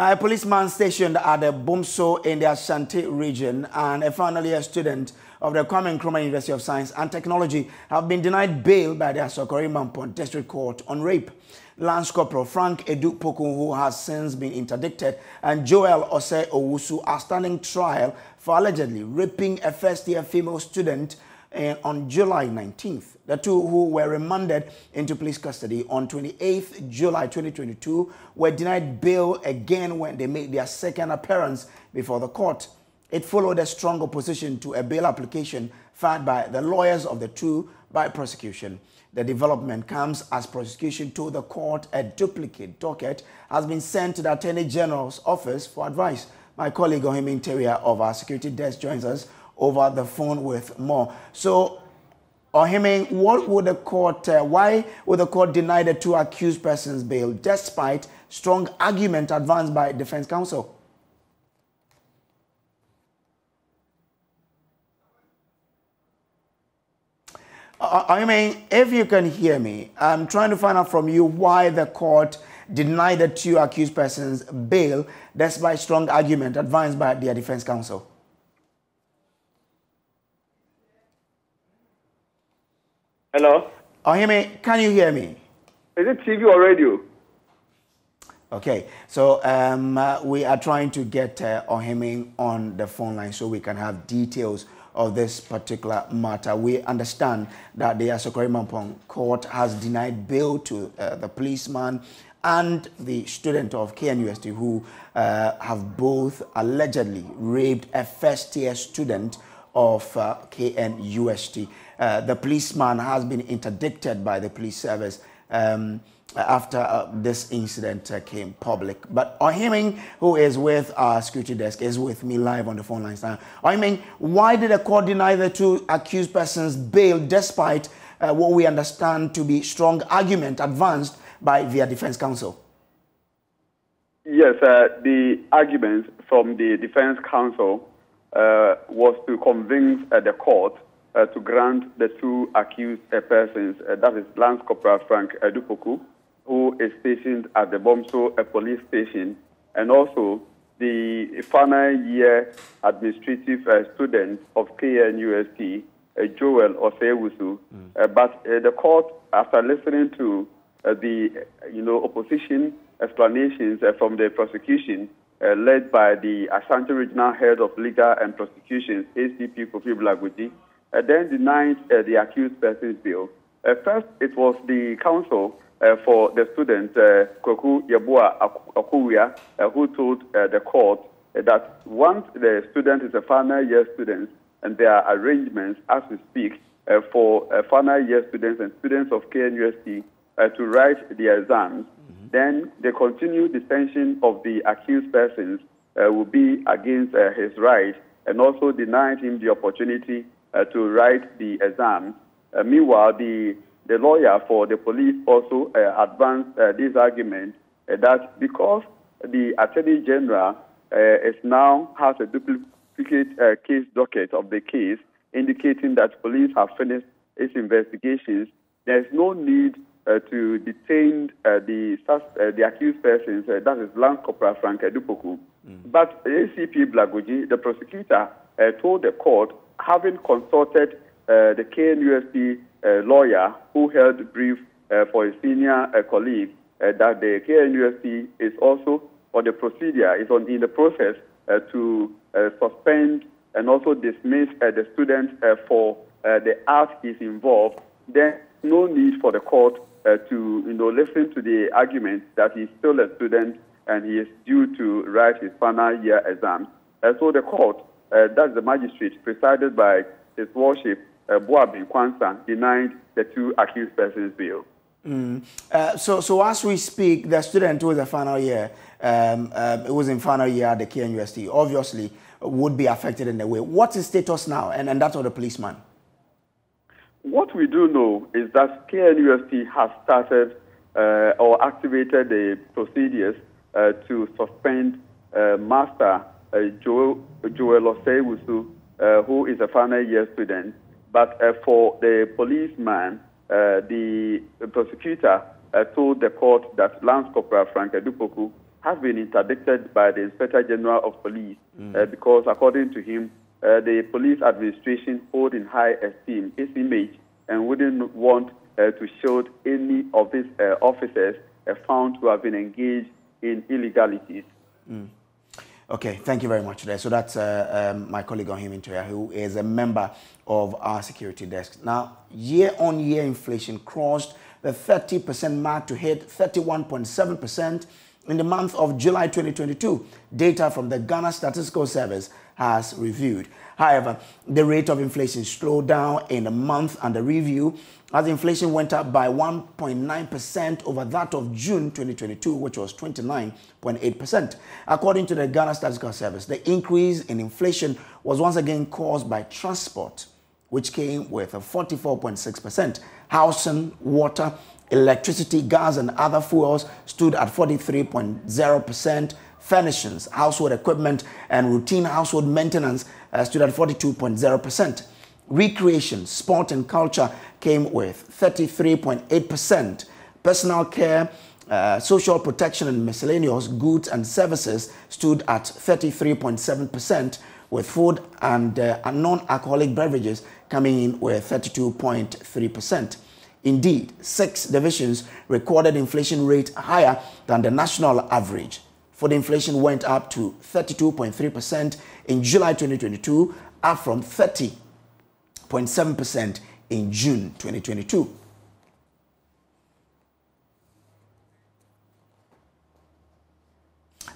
Now, a policeman stationed at the Bomso in the Ashanti region and a final year student of the Kwame Nkrumah University of Science and Technology have been denied bail by the Asokore Mampong District Court on rape. Lance Corporal Frank Edu Pokun, who has since been interdicted, and Joel Ose Owusu are standing trial for allegedly raping a first-year female student uh, on July 19th. The two who were remanded into police custody on 28th July 2022 were denied bail again when they made their second appearance before the court. It followed a strong opposition to a bail application filed by the lawyers of the two by prosecution. The development comes as prosecution told the court a duplicate docket has been sent to the Attorney General's office for advice. My colleague Ohim Interior of our security desk joins us over the phone with more. So, Ohime, what would the court, uh, why would the court deny the two accused persons bail despite strong argument advanced by defense counsel? Uh, I mean, if you can hear me, I'm trying to find out from you why the court denied the two accused persons bail despite strong argument advanced by their defense counsel. Hello? Ohime, can you hear me? Is it TV or radio? Okay, so um, uh, we are trying to get uh, Ohime on the phone line so we can have details of this particular matter. We understand that the Asokore Mampong court has denied bail to uh, the policeman and the student of KNUST who uh, have both allegedly raped a first-year student of uh, KNUST. Uh, the policeman has been interdicted by the police service um, after uh, this incident uh, came public. But Ohiming, who is with our security desk, is with me live on the phone lines now. Ohiming, why did the court deny the two accused persons bail despite uh, what we understand to be strong argument advanced by their defense counsel? Yes, uh, the arguments from the defense counsel Uh, was to convince uh, the court uh, to grant the two accused uh, persons, uh, that is Lance Corporal Frank Dupoku, who is stationed at the Bomso police station, and also the final year administrative student of KNUST, Joel Osewusu. Mm. but the court, after listening to the you know opposition explanations from the prosecution, uh, led by the Ashanti Regional Head of Legal and Prosecutions, ACP Kofi Blagudi, uh, then denied uh, the accused person's bill. Uh, first, it was the counsel uh, for the student, uh, Koku Yabua Akuya, who told the court that once the student is a final year student and there are arrangements as we speak for final year students and students of KNUST to write the exams, then the continued detention of the accused persons uh, will be against uh, his right and also denied him the opportunity uh, to write the exam. Uh, meanwhile, the, the lawyer for the police also uh, advanced uh, this argument that because the Attorney General is now has a duplicate case docket of the case indicating that police have finished its investigations, there is no need Uh, to detain uh, the, uh, the accused persons, uh, that is Lance Corporal Frank Edupoku. Mm. But ACP Blagoji, the prosecutor, uh, told the court, having consulted the KNUST lawyer who held brief for a senior colleague, that the KNUST is also, or the procedure is on, in the process to suspend and also dismiss the student for the act is involved, then no need for the court uh, to you know listen to the argument that he's still a student and he is due to write his final year exam. Uh, so the court, uh, that's the magistrate presided by His Worship uh, Boabin Kwanza, denied the two accused persons bail. Mm. Uh, so, so as we speak, the student is a final year, um, uh, was in final year at the KNUST, obviously would be affected in a way. What's his status now? And, and that's of the policeman. What we do know is that KNUST has started uh, or activated the procedures uh, to suspend uh, Master uh, Joel, Joel Osewusu, uh, who is a final year student. But uh, for the policeman, uh, the prosecutor told the court that Lance Corporal Frank Edupoku has been interdicted by the Inspector General of Police mm. uh, because, according to him, uh, the police administration hold in high esteem its image and wouldn't want uh, to shield any of these uh, officers uh, found to have been engaged in illegalities. Mm. Okay, thank you very much there. So that's uh, um, my colleague Ohim Intoya, who is a member of our security desk. Now, year-on-year -year inflation crossed the 30% mark to hit 31.7% in the month of July 2022. Data from the Ghana Statistical Service has reviewed. However, the rate of inflation slowed down in the month under review as inflation went up by 1.9% over that of June 2022, which was 29.8%. According to the Ghana Statistical Service, the increase in inflation was once again caused by transport, which came with a 44.6%. Housing, water, electricity, gas, and other fuels stood at 43.0%. Furnishings, household equipment, and routine household maintenance uh, stood at 42.0%. Recreation, sport, and culture came with 33.8%. Personal care, uh, social protection, and miscellaneous goods and services stood at 33.7%, with food and, uh, and non-alcoholic beverages coming in with 32.3%. Indeed, six divisions recorded inflation rate higher than the national average. Food inflation went up to 32.3% in July 2022, up from 30.7% in June 2022.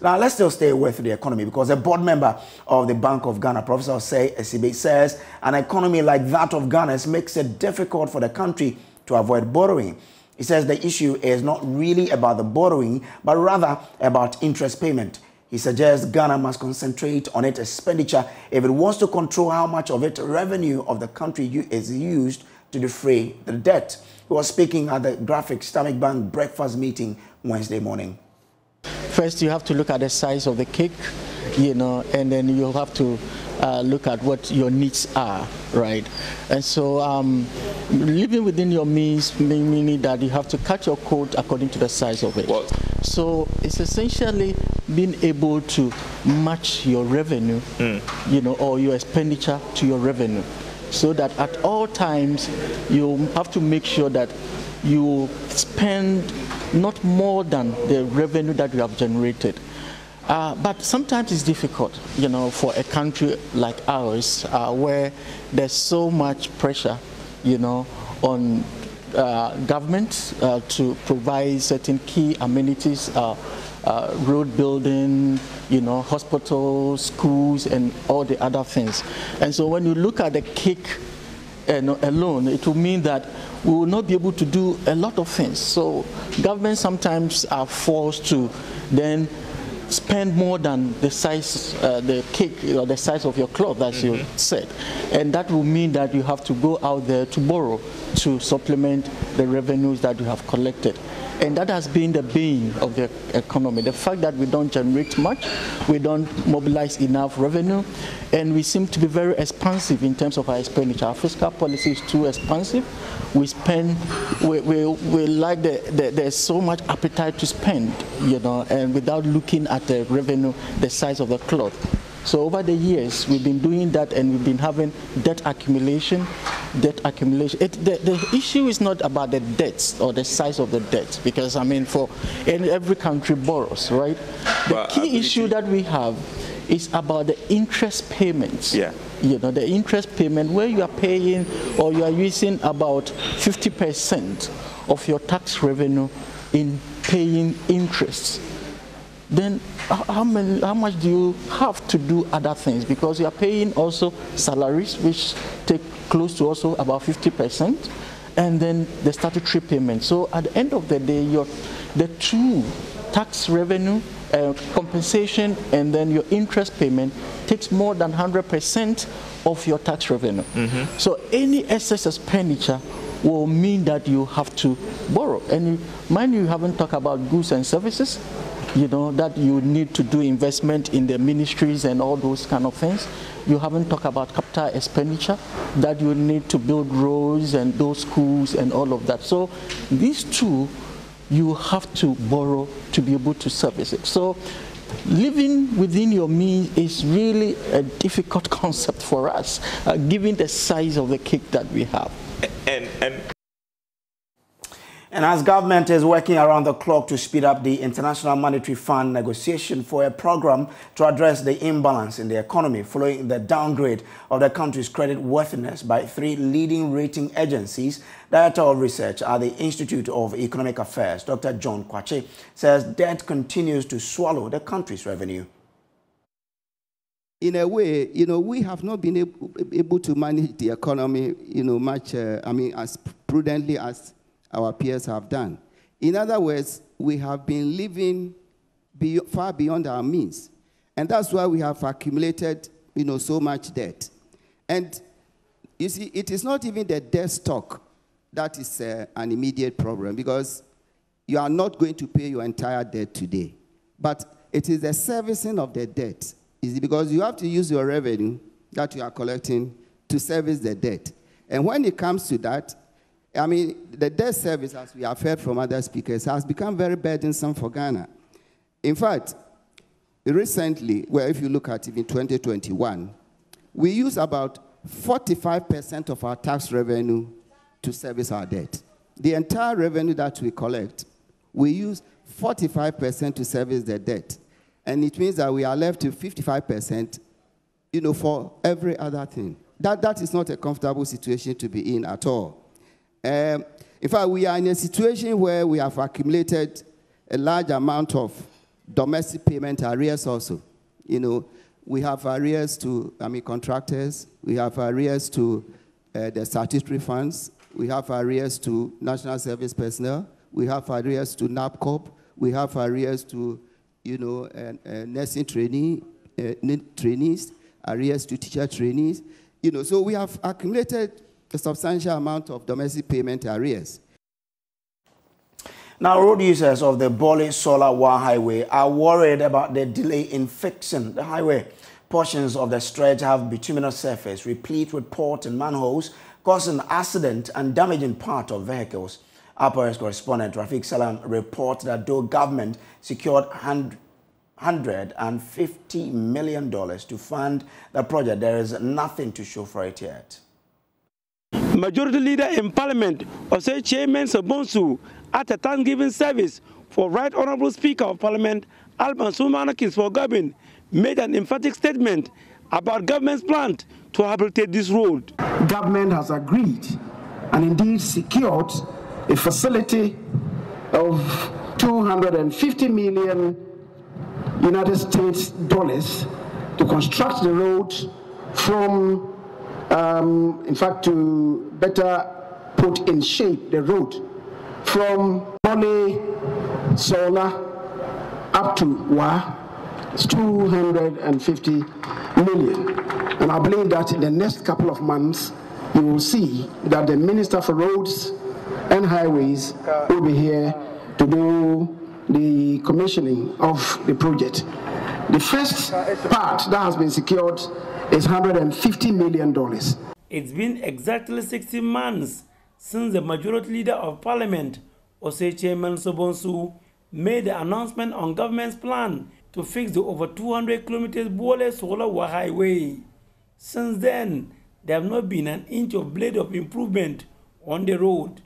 Now, let's still stay with the economy because a board member of the Bank of Ghana, Professor Osei Assibey, says an economy like that of Ghana's makes it difficult for the country to avoid borrowing. He says the issue is not really about the borrowing, but rather about interest payment. He suggests Ghana must concentrate on its expenditure if it wants to control how much of its revenue of the country is used to defray the debt. He was speaking at the Graphic Stanbic Bank breakfast meeting Wednesday morning. First, you have to look at the size of the cake, you know, and then you have to uh, look at what your needs are, right? And so um, living within your means meaning that you have to cut your coat according to the size of it. What? So it's essentially being able to match your revenue, mm. you know, or your expenditure to your revenue, so that at all times you have to make sure that you spend not more than the revenue that we have generated. Uh, but sometimes it's difficult, you know, for a country like ours, uh, where there's so much pressure, you know, on uh, government uh, to provide certain key amenities, uh, uh, road building, you know, hospitals, schools, and all the other things. And so when you look at the cake alone, it will mean that we will not be able to do a lot of things. So governments sometimes are forced to then spend more than the size, uh, the cake or the size of your cloth, as mm -hmm. you mm-hmm. said. And that will mean that you have to go out there to borrow to supplement the revenues that you have collected. And that has been the bane of the economy. The fact that we don't generate much, we don't mobilize enough revenue, and we seem to be very expansive in terms of our expenditure. Our fiscal policy is too expansive. We spend, we, we, we like the, the, there's so much appetite to spend, you know, and without looking at the revenue, the size of the cloth. So over the years, we've been doing that and we've been having debt accumulation, debt accumulation. It, the, the, issue is not about the debts or the size of the debt because, I mean, for in every country borrows, right? The but key issue that we have is about the interest payments. Yeah. You know, the interest payment where you are paying or you are using about 50% of your tax revenue in paying interest then how, many, how much do you have to do other things? Because you are paying also salaries, which take close to also about 50%, and then the statutory payment. So at the end of the day, your, the two tax revenue, uh, compensation, and then your interest payment takes more than 100% of your tax revenue. Mm -hmm. So any excess expenditure will mean that you have to borrow. And you, mind you, you haven't talked about goods and services you know, that you need to do investment in the ministries and all those kind of things. You haven't talked about capital expenditure, that you need to build roads and those schools and all of that. So these two you have to borrow to be able to service it. So living within your means is really a difficult concept for us, uh, given the size of the cake that we have. And, and and as government is working around the clock to speed up the International Monetary Fund negotiation for a program to address the imbalance in the economy following the downgrade of the country's credit worthiness by three leading rating agencies, Director of Research at the Institute of Economic Affairs, Dr. John Kwakye, says debt continues to swallow the country's revenue in a way, you know, we have not been able, able to manage the economy, you know, much, uh, I mean, as prudently as our peers have done. In other words, we have been living be far beyond our means. And that's why we have accumulated you know, so much debt. And you see, it is not even the debt stock that is uh, an immediate problem because you are not going to pay your entire debt today. But it is the servicing of the debt. Is because you have to use your revenue that you are collecting to service the debt. And when it comes to that, I mean, the debt service, as we have heard from other speakers, has become very burdensome for Ghana. In fact, recently, well, if you look at it in 2021, we use about 45% of our tax revenue to service our debt. The entire revenue that we collect, we use 45% to service the debt. And it means that we are left with 55%, you know, for every other thing. That, that is not a comfortable situation to be in at all. Um, in fact, we are in a situation where we have accumulated a large amount of domestic payment arrears also. You know, we have arrears to, I mean, contractors. We have arrears to uh, the statutory funds. We have arrears to national service personnel. We have arrears to NABCO. We have arrears to, you know, uh, uh, nursing trainee, uh, trainees, arrears to teacher trainees. You know, so we have accumulated a substantial amount of domestic payment arrears. Now, road users of the Bole Sawla Wa Highway are worried about the delay in fixing the highway. Portions of the stretch have bituminous surface replete with port and manholes, causing accident and damaging part of vehicles. Our correspondent Rafiq Salam reports that though government secured $150 million to fund the project, there is nothing to show for it yet. Majority Leader in Parliament, Osei Kyei-Mensah-Bonsu, at a Thanksgiving service for Right Honorable Speaker of Parliament, Alban Sumana Kingsford Bagbin, made an emphatic statement about government's plan to rehabilitate this road. Government has agreed and indeed secured a facility of 250 million United States dollars to construct the road from um, in fact, to better put in shape the road from Bole Sawla up to Wa, it's 250 million. And I believe that in the next couple of months, you will see that the Minister for Roads and Highways will be here to do the commissioning of the project. The first part that has been secured is $150 million. It's been exactly 60 months since the majority leader of parliament, Osei Kyei-Mensah-Bonsu, made the announcement on government's plan to fix the over 200 kilometers Bole Sawla Highway. Since then, there have not been an inch of blade of improvement on the road.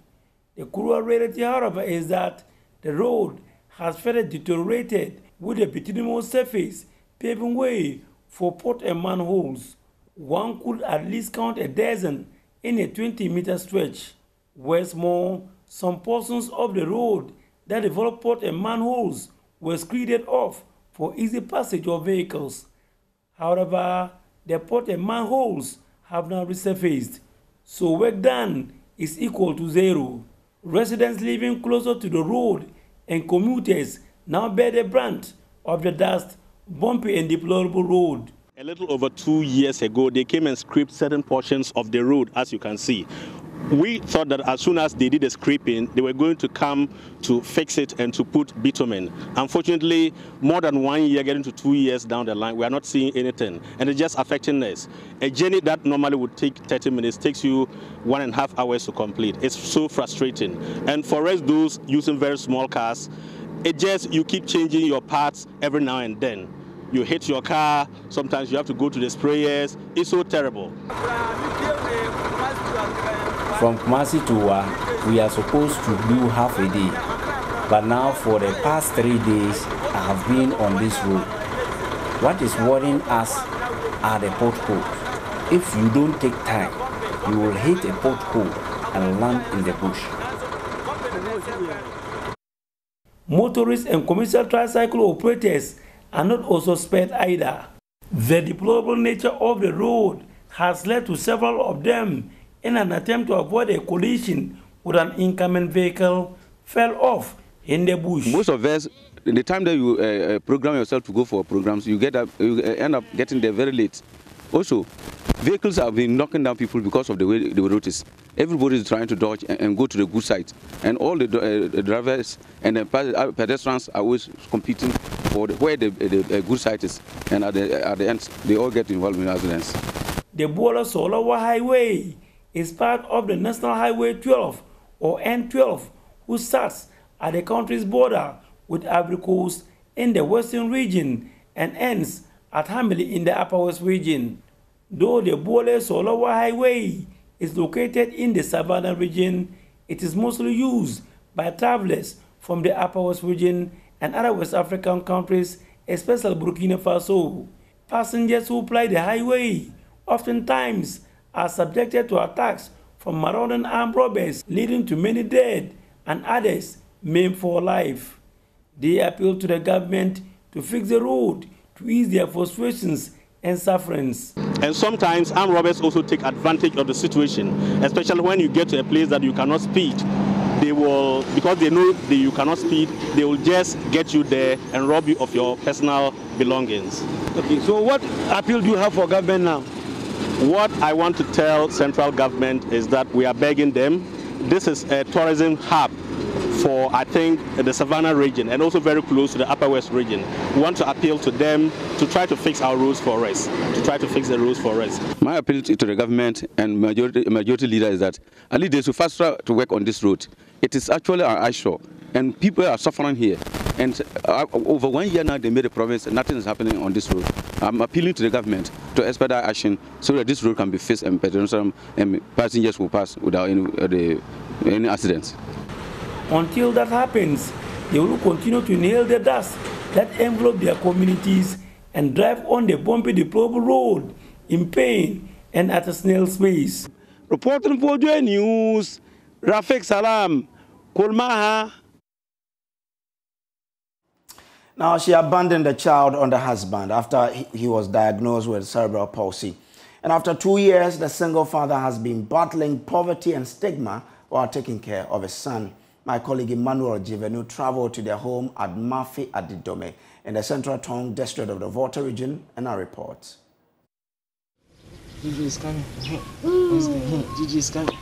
The cruel reality, however, is that the road has further deteriorated with a bituminous surface paving way for port and manholes. One could at least count a dozen in a 20 meter stretch. Whereas more, some portions of the road that developed port and manholes were screeded off for easy passage of vehicles. However, the port and manholes have now resurfaced, so work done is equal to zero. Residents living closer to the road and commuters now bear the brunt of the dust bumpy and deplorable road. A little over two years ago, they came and scraped certain portions of the road, as you can see. we thought that as soon as they did the scraping, they were going to come to fix it and to put bitumen. Unfortunately, more than one year, getting to two years down the line, we are not seeing anything, and it's just affecting us. A journey that normally would take 30 minutes takes you one and a half hours to complete. It's so frustrating. And for us, those using very small cars, it just you keep changing your parts every now and then. You hit your car, sometimes you have to go to the sprayers. It's so terrible. From Kumasi to Wa, we are supposed to do half a day. But now for the past three days, I have been on this road. What is worrying us are the potholes. If you don't take time, you will hit a pothole and land in the bush. Motorists and commercial tricycle operators are not also spared either. The deplorable nature of the road has led to several of them in an attempt to avoid a collision with an incoming vehicle fell off in the bush. Most of us, the time that you uh, uh, program yourself to go for programs, you get up, you end up getting there very late. Also, vehicles have been knocking down people because of the way the road is. Everybody is trying to dodge and, and go to the good side, and all the, uh, the drivers and the uh, pedestrians are always competing for the, where the, the, good side is, and at the, at the end, they all get involved in accidents. The Bole Solawa Highway is part of the National Highway 12 or N12, which starts at the country's border with Coast in the western region and ends at Hamile in the Upper West region. Though the Bole Solawa Highway is located in the Savannah region, it is mostly used by travelers from the Upper West region and other West African countries, especially Burkina Faso. Passengers who ply the highway oftentimes are subjected to attacks from marauding armed robbers, leading to many dead and others maimed for life. They appeal to the government to fix the road to ease their frustrations and sufferings. And sometimes armed robbers also take advantage of the situation, especially when you get to a place that you cannot speed. They will, because they know that you cannot speed, they will just get you there and rob you of your personal belongings. Okay, so what appeal do you have for government now? What I want to tell central government is that we are begging them. This is a tourism hub for, I think, the Savannah region and also very close to the Upper West region. We want to appeal to them to try to fix our roads for us, to try to fix the roads for us. My appeal to the government and majority, majority leader is that at least they should faster to work on this road. It is actually an eyesore and people are suffering here. And uh, over one year now, they made a promise, and nothing is happening on this road. I'm appealing to the government to expedite action so that this road can be fixed and and passengers will pass without any, uh, the, any accidents. Until that happens, they will continue to inhale the dust that envelop their communities and drive on the bumpy, deplorable road in pain and at a snail's pace. Reporting for Joy News, Rafik Salam, Kulmasa. Now, she abandoned the child on the husband after he was diagnosed with cerebral palsy. And after two years, the single father has been battling poverty and stigma while taking care of his son. My colleague Emmanuel Dzivenu traveled to their home at Mafi Adidome in the Central Tongu district of the Volta region and our report. Gigi is coming. Gigi is coming.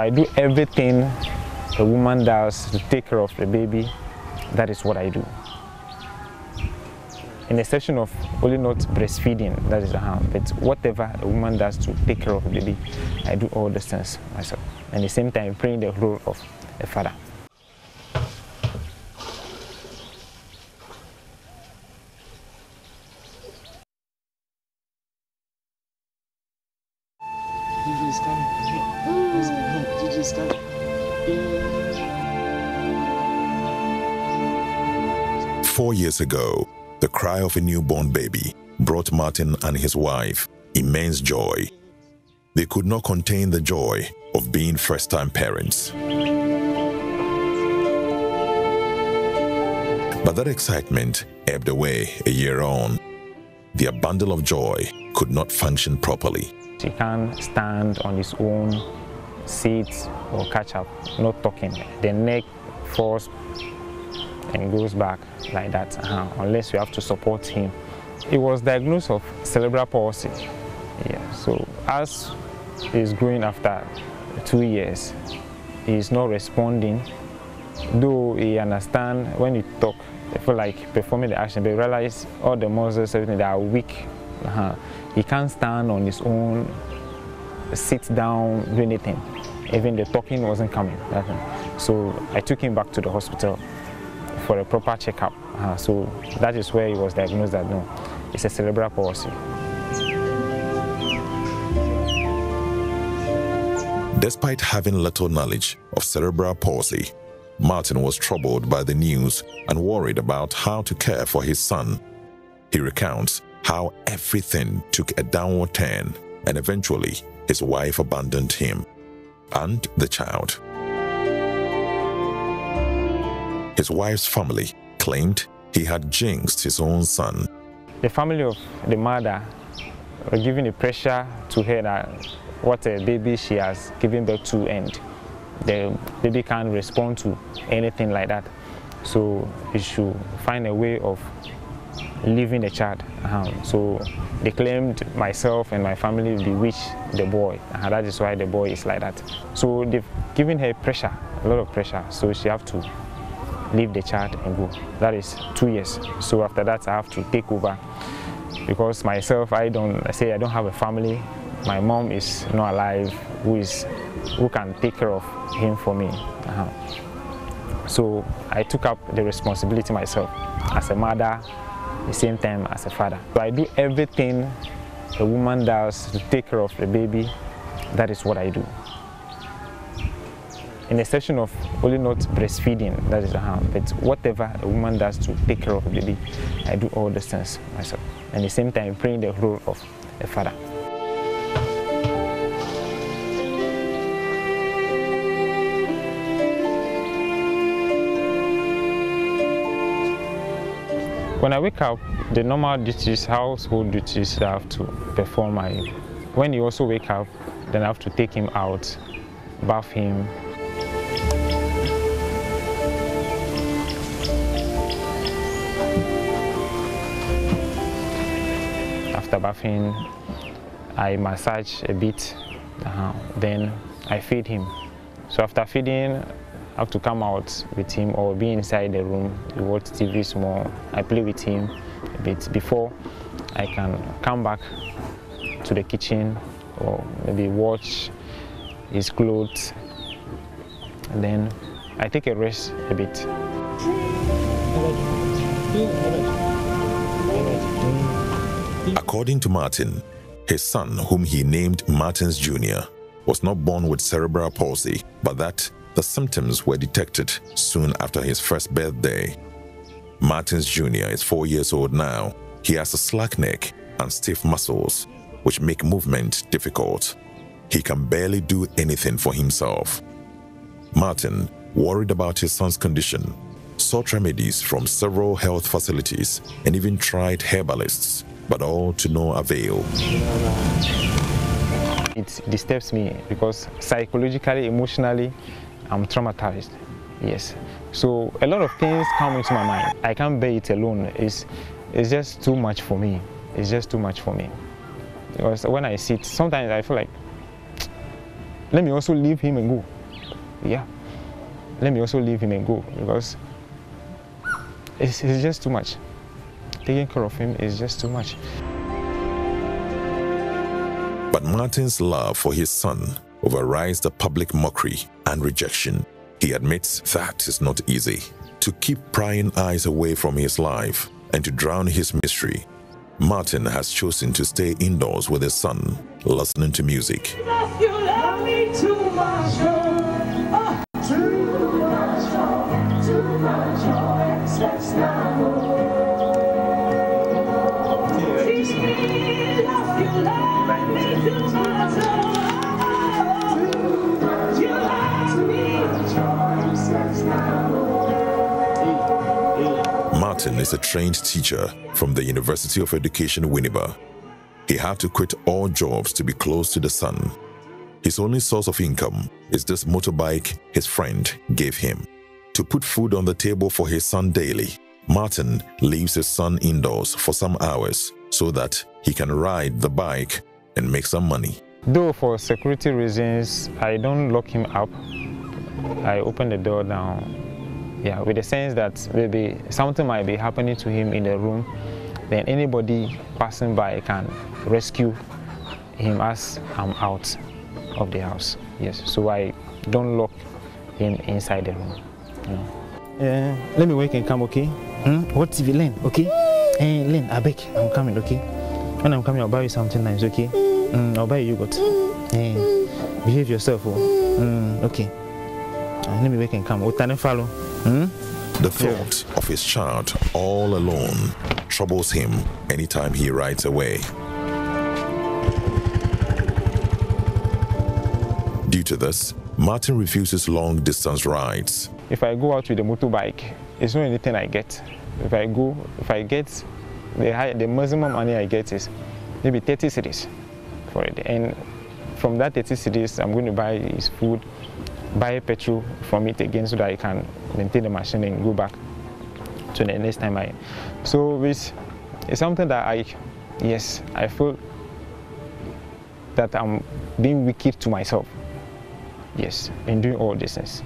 I do everything a woman does to take care of the baby. That is what I do. In the section of only not breastfeeding, that is a harm. but whatever a woman does to take care of the baby, I do all the things myself. And at the same time, playing the role of a father. Years ago, the cry of a newborn baby brought Martin and his wife immense joy. They could not contain the joy of being first time parents. But that excitement ebbed away a year on. Their bundle of joy could not function properly. He can't stand on his own, sit or catch up, not talking. The neck falls and goes back like that, uh, unless you have to support him. He was diagnosed of cerebral palsy. Yeah, so as he's growing after two years, he's not responding. Though he understand when you talk, they feel like performing the action, but realize all the muscles, everything, they are weak. Uh -huh. He can't stand on his own, sit down, do anything. Even the talking wasn't coming. Nothing. So I took him back to the hospital for a proper checkup. Uh, so that is where he was diagnosed that no, it's a cerebral palsy. Despite having little knowledge of cerebral palsy, Martin was troubled by the news and worried about how to care for his son. He recounts how everything took a downward turn and eventually his wife abandoned him and the child. His wife's family claimed he had jinxed his own son. The family of the mother were giving the pressure to her that what a baby she has given birth to and the baby can't respond to anything like that. So you should find a way of leaving the child. Uh, so they claimed myself and my family bewitched the boy. Uh, that is why the boy is like that. So they've given her pressure, a lot of pressure. So she have to leave the child and go. That is two years. So after that, I have to take over because myself, I don't I say I don't have a family. My mom is not alive, who is who can take care of him for me. Uh -huh. So I took up the responsibility myself as a mother, the same time as a father. So I do everything a woman does to take care of the baby. That is what I do. In the section of only not breastfeeding, that is a harm. but whatever a woman does to take care of the baby, I do all those things myself. And at the same time, playing the role of a father. When I wake up, the normal duties, household duties I have to perform. I, when you also wake up, then I have to take him out, bath him. Bathing, I massage a bit, uh then I feed him. So after feeding, I have to come out with him or be inside the room, watch TV small. I play with him a bit before I can come back to the kitchen or maybe watch his clothes. And then I take a rest a bit. According to Martin, his son, whom he named Martins Jr., was not born with cerebral palsy, but that the symptoms were detected soon after his first birthday. Martins Jr. is four years old now. He has a slack neck and stiff muscles, which make movement difficult. He can barely do anything for himself. Martin, worried about his son's condition, sought remedies from several health facilities and even tried herbalists, but all to no avail. It disturbs me because psychologically, emotionally, I'm traumatized. Yes. So a lot of things come into my mind. I can't bear it alone. It's, it's just too much for me. It's just too much for me. Because when I sit, sometimes I feel like, let me also leave him and go. Yeah. Let me also leave him and go because it's, it's just too much. Taking care of him is just too much. But Martin's love for his son overrides the public mockery and rejection. He admits that is not easy. To keep prying eyes away from his life and to drown his mystery, Martin has chosen to stay indoors with his son, listening to music. Is a trained teacher from the University of Education Winneba. He had to quit all jobs to be close to the sun. His only source of income is this motorbike his friend gave him. To put food on the table for his son daily, Martin leaves his son indoors for some hours so that he can ride the bike and make some money. Though for security reasons, I don't lock him up. I open the door down yeah, with the sense that maybe something might be happening to him in the room, then anybody passing by can rescue him as I'm out of the house. Yes, so I don't lock him inside the room. You know. Uh, let me wake and come, okay? Hmm? What TV, Len? Okay? Hey, Len, I beg, I'm coming, okay? When I'm coming, I'll buy you something nice, okay? Mm, I'll buy you yogurt. Hey, behave yourself, oh. Mm, okay. Uh, let me wake and come. Utane follow. Hmm? The thought of his child all alone troubles him anytime he rides away. Due to this, Martin refuses long distance rides. If I go out with a motorbike, it's not anything I get. If I go, if I get the high, the maximum money I get is maybe 30 cedis for it. And from that 30 cedis, I'm going to buy his food, buy petrol from it again so that I can maintain the machine and go back to the next time I. So it's, it's something that I, yes, I feel that I'm being wicked to myself. Yes, in doing all this.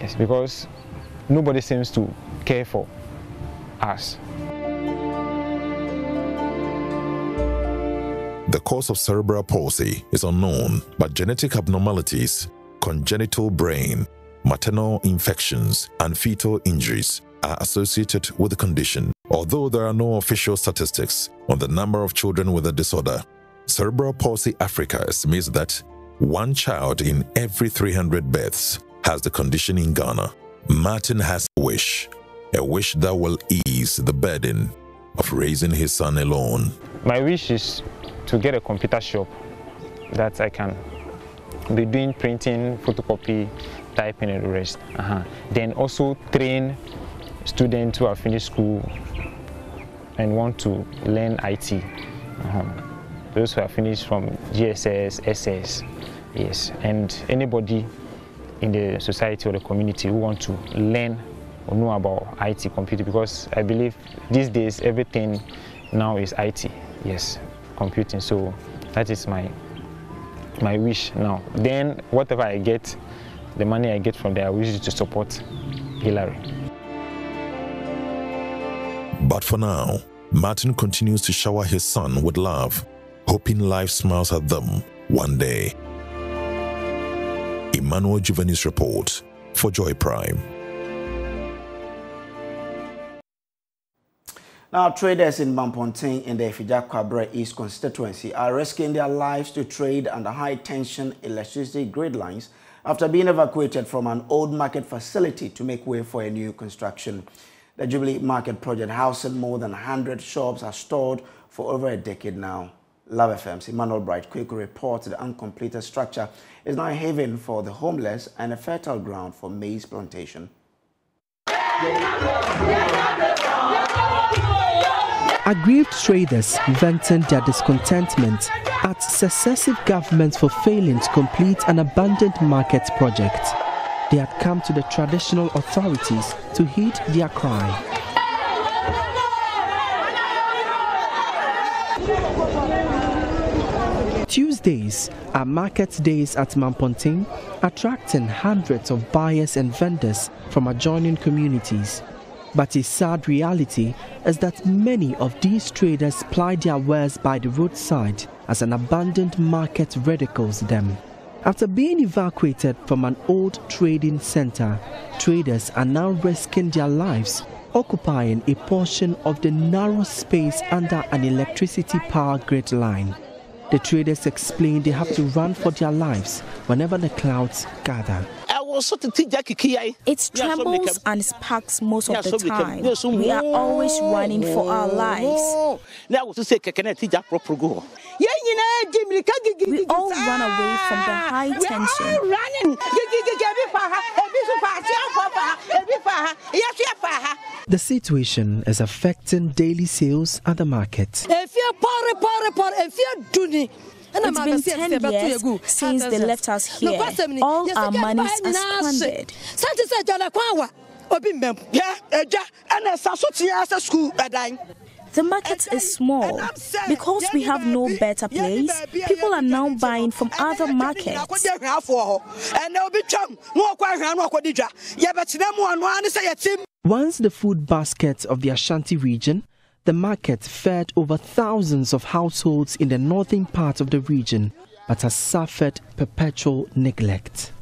Yes, because nobody seems to care for us. The cause of cerebral palsy is unknown, but genetic abnormalities congenital brain, maternal infections, and fetal injuries are associated with the condition. Although there are no official statistics on the number of children with the disorder, Cerebral Palsy Africa estimates that one child in every 300 births has the condition in Ghana. Martin has a wish, a wish that will ease the burden of raising his son alone. My wish is to get a computer shop that I can be doing printing, photocopy, typing and the rest. Uh -huh. Then also train students who have finished school and want to learn IT. Uh -huh. Those who have finished from GSS, SS, yes, and anybody in the society or the community who want to learn or know about IT computing because I believe these days everything now is IT, yes, computing. So that is my my wish now. Then whatever I get, the money I get from there, I wish to support Hillary. But for now, Martin continues to shower his son with love, hoping life smiles at them one day. Emmanuel Dzivenu's report for Joy Prime. Now, traders in Mamponteng in the Kwabre East constituency are risking their lives to trade under high-tension electricity grid lines after being evacuated from an old market facility to make way for a new construction. The Jubilee Market project housing more than 100 shops are stored for over a decade now. Love FM's Emmanuel Bright quickly reports the uncompleted structure is now a haven for the homeless and a fertile ground for maize plantation. Aggrieved traders venting their discontentment at successive governments for failing to complete an abandoned market project. They had come to the traditional authorities to heed their cry. Tuesdays are market days at Mamponteng, attracting hundreds of buyers and vendors from adjoining communities. But a sad reality is that many of these traders ply their wares by the roadside as an abandoned market ridicules them. After being evacuated from an old trading center, traders are now risking their lives occupying a portion of the narrow space under an electricity power grid line. The traders explain they have to run for their lives whenever the clouds gather. It trembles and sparks most of the time. We are always running for our lives. We all run away from the high tension. The situation is affecting daily sales at the market. It's been 10 years since they left us here. All our monies are squandered. The market is small. Because we have no better place, people are now buying from other markets. Once the food basket of the Ashanti region, the market fed over thousands of households in the northern part of the region, but has suffered perpetual neglect.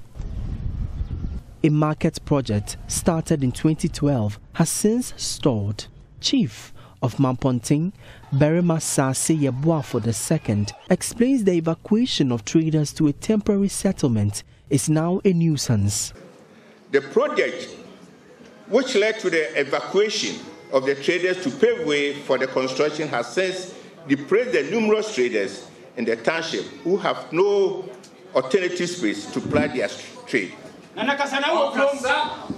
A market project started in 2012 has since stalled. Chief of Mamponteng, Berima Sase Yeboafo II, explains the evacuation of traders to a temporary settlement is now a nuisance. The project, which led to the evacuation of the traders to pave way for the construction, has since depressed the numerous traders in the township who have no alternative space to ply their trade.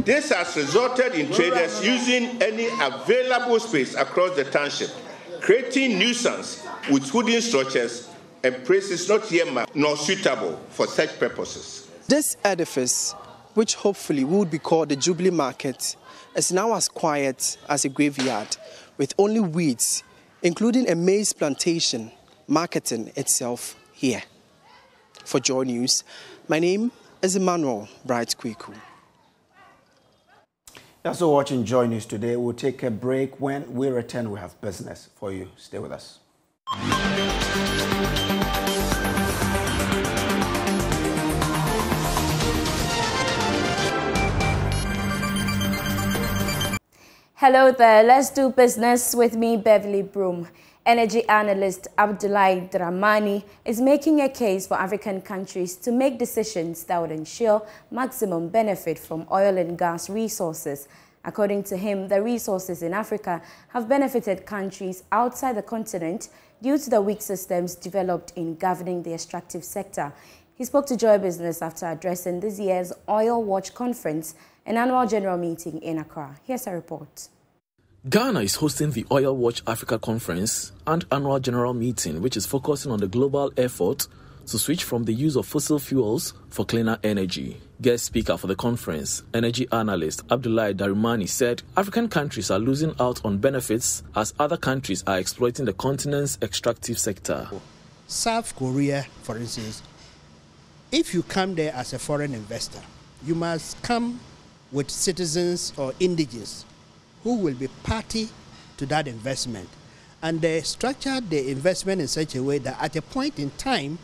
This has resulted in traders using any available space across the township, creating nuisance with wooden structures and places not yet nor suitable for such purposes. This edifice, which hopefully would be called the Jubilee Market, is now as quiet as a graveyard, with only weeds, including a maize plantation, marketing itself here. For Joy News, my name is Emmanuel Bright Kwiku. You're also watching Joy News today. We'll take a break. When we return, we have business for you. Stay with us. Hello there. Let's do business with me, Beverly Broom. Energy analyst Abdullahi Darimani is making a case for African countries to make decisions that would ensure maximum benefit from oil and gas resources. According to him, the resources in Africa have benefited countries outside the continent due to the weak systems developed in governing the extractive sector. He spoke to Joy Business after addressing this year's Oil Watch Conference, an annual general meeting in Accra. Here's a report. Ghana is hosting the Oil Watch Africa Conference and annual general meeting, which is focusing on the global effort to switch from the use of fossil fuels for cleaner energy. Guest speaker for the conference, energy analyst Abdullahi Darimani, said African countries are losing out on benefits as other countries are exploiting the continent's extractive sector. South Korea, for instance, if you come there as a foreign investor, you must come with citizens or indigenous who will be party to that investment. And they structured the investment in such a way that at a point in time,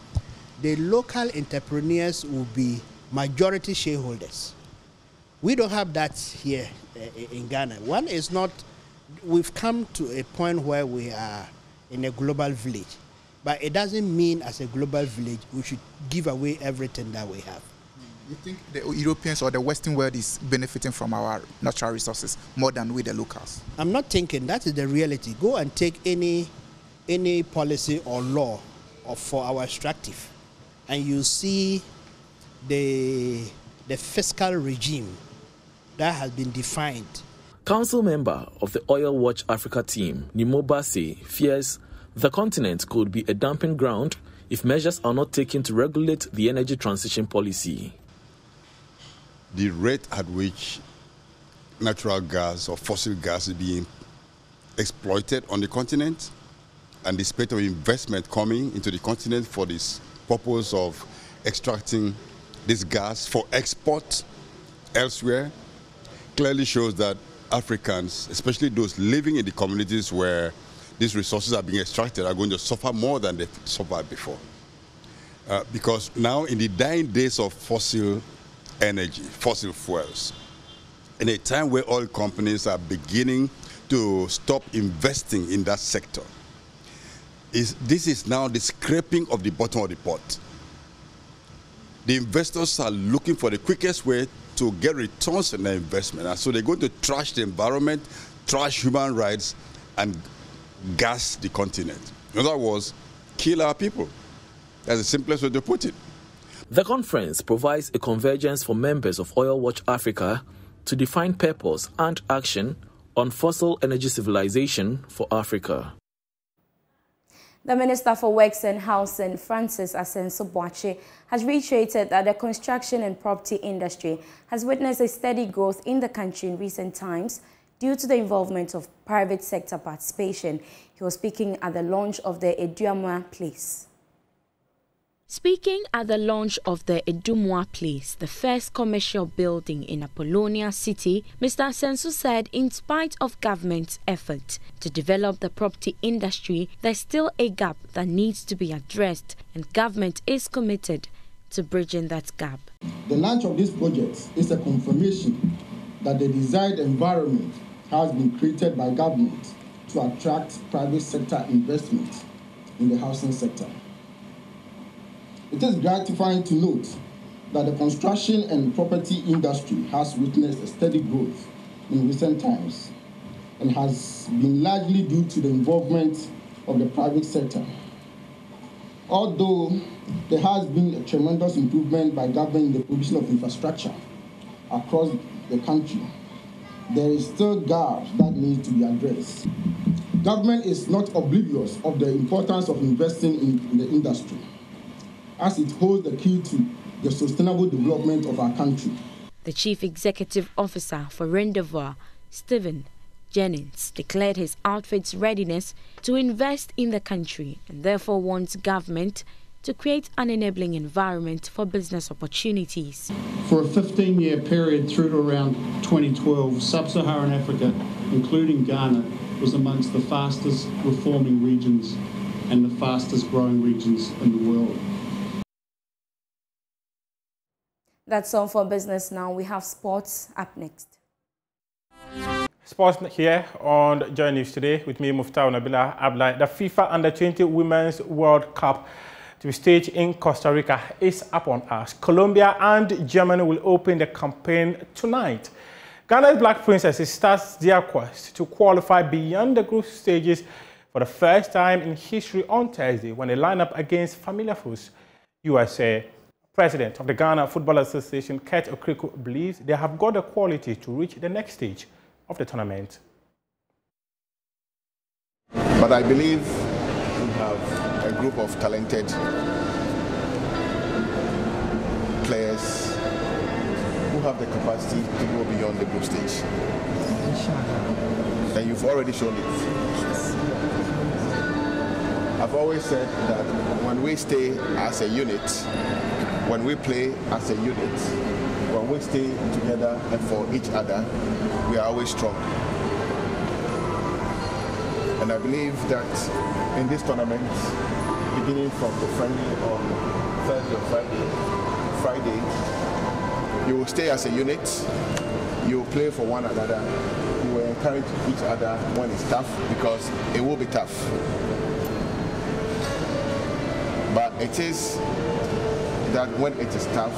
the local entrepreneurs will be majority shareholders. We don't have that here uh, in Ghana. One is not, we've come to a point where we are in a global village, but it doesn't mean as a global village we should give away everything that we have you think the Europeans or the Western world is benefiting from our natural resources more than we, the locals? I'm not thinking that is the reality. Go and take any any policy or law of, for our extractive, and you see the the fiscal regime that has been defined. Council member of the Oil Watch Africa team, Nnimmo Bassey, fears the continent could be a dumping ground if measures are not taken to regulate the energy transition policy the rate at which natural gas or fossil gas is being exploited on the continent and the spate of investment coming into the continent for this purpose of extracting this gas for export elsewhere clearly shows that Africans, especially those living in the communities where these resources are being extracted, are going to suffer more than they suffered before. Uh, because now, in the dying days of fossil energy, fossil fuels. In a time where oil companies are beginning to stop investing in that sector, is, this is now the scraping of the bottom of the pot. The investors are looking for the quickest way to get returns on their investment. And so they're going to trash the environment, trash human rights, and gas the continent. In other words, kill our people. That's the simplest way to put it. The conference provides a convergence for members of Oil Watch Africa to define purpose and action on fossil energy civilization for Africa. The Minister for Works and Housing, Francis Asenso Boakye, has reiterated that the construction and property industry has witnessed a steady growth in the country in recent times due to the involvement of private sector participation. He was speaking at the launch of the Aduamwa Place. Speaking at the launch of the Aduamwa Place, the first commercial building in Appolonia City, Mr. Asenso said in spite of government's effort to develop the property industry, there's still a gap that needs to be addressed and government is committed to bridging that gap. The launch of this project is a confirmation that the desired environment has been created by government to attract private sector investment in the housing sector. It is gratifying to note that the construction and property industry has witnessed a steady growth in recent times and has been largely due to the involvement of the private sector. Although there has been a tremendous improvement by government in the provision of infrastructure across the country, there is still gaps that need to be addressed. Government is not oblivious of the importance of investing in the industry as it holds the key to the sustainable development of our country. The Chief Executive Officer for Rendeavour, Stephen Jennings, declared his outfit's readiness to invest in the country and therefore wants government to create an enabling environment for business opportunities. For a 15 year period through to around 2012, sub Saharan Africa, including Ghana, was amongst the fastest reforming regions and the fastest growing regions in the world. That's all for business now. We have sports up next. Sports here on Joy News today with me, Muftar Nabila Ablai. The FIFA Under-20 Women's World Cup to be staged in Costa Rica is upon us. Colombia and Germany will open the campaign tonight. Ghana's Black Princesses starts their quest to qualify beyond the group stages for the first time in history on Thursday when they line up against familiar foes, USA. President of the Ghana Football Association, Kurt Okraku, believes they have got the quality to reach the next stage of the tournament. But I believe we have a group of talented players who have the capacity to go beyond the group stage. And you've already shown it. I've always said that when we stay as a unit, when we play as a unit, when we stay together and for each other, we are always strong. And I believe that in this tournament, beginning from the friendly on Thursday or Friday, Friday, you will stay as a unit, you will play for one another, you will encourage each other when it's tough because it will be tough. But it is that when it is tough,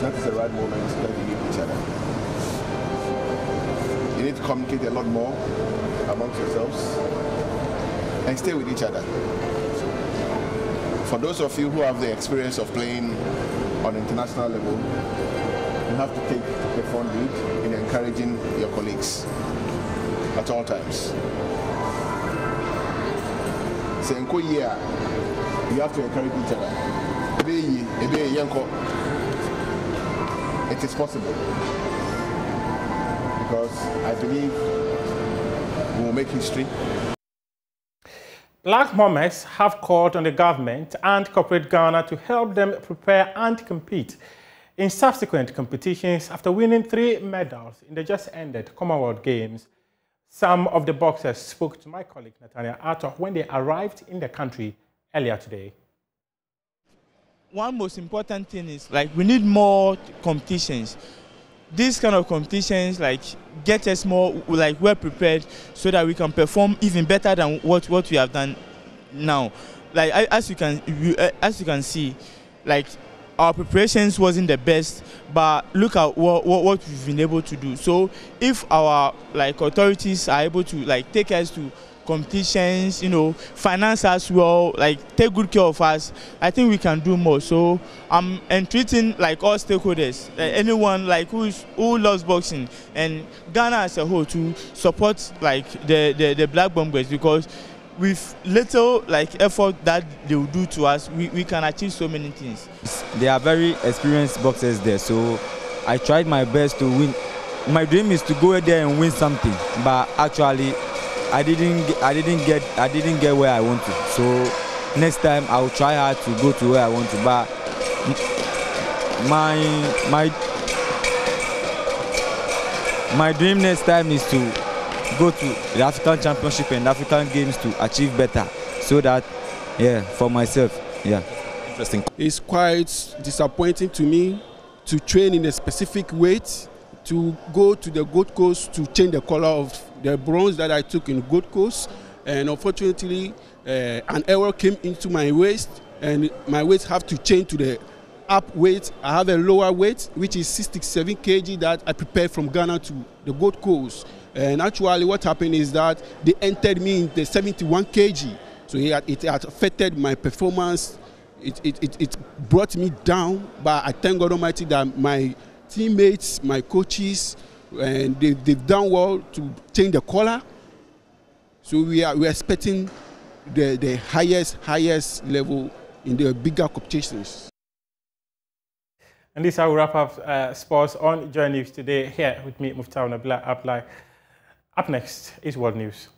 that is the right moment that we need each other. You need to communicate a lot more amongst yourselves and stay with each other. For those of you who have the experience of playing on international level, you have to take the front lead in encouraging your colleagues at all times. Senko year, you have to encourage each other. It is possible because I believe we will make history. Black Bombers have called on the government and corporate Ghana to help them prepare and compete in subsequent competitions after winning three medals in the just ended Commonwealth Games. Some of the boxers spoke to my colleague Nathaniel Arthur when they arrived in the country earlier today one most important thing is like we need more competitions. These kind of competitions like get us more like well prepared so that we can perform even better than what what we have done now. Like as you can as you can see like our preparations wasn't the best but look at what, what, what we've been able to do. So if our like authorities are able to like take us to competitions, you know, finance us well, like take good care of us. I think we can do more. So I'm entreating like all stakeholders, uh, anyone like who's, who loves boxing and Ghana as a whole to support like the, the, the Black Bombers because with little like effort that they will do to us, we, we can achieve so many things. They are very experienced boxers there, so I tried my best to win. My dream is to go there and win something, but actually, I didn't. I didn't get. I didn't get where I want to. So next time I will try hard to go to where I want to. But my my my dream next time is to go to the African Championship and African Games to achieve better, so that yeah for myself yeah. Interesting. It's quite disappointing to me to train in a specific weight to go to the Gold Coast to change the color of the bronze that I took in Gold Coast. And unfortunately, uh, an error came into my waist, and my weight have to change to the up weight. I have a lower weight, which is 67 kg that I prepared from Ghana to the Gold Coast. And actually, what happened is that they entered me in the 71 kg. So it it affected my performance. It, it, it, it brought me down, but I thank God Almighty that my teammates, my coaches, and they, they've done well to change the color. So we are, we are expecting the, the highest, highest level in the bigger competitions. And this is how we wrap up uh, sports on Joy News today. Here with me, Muftau Nabila Ablai. Up next is World News.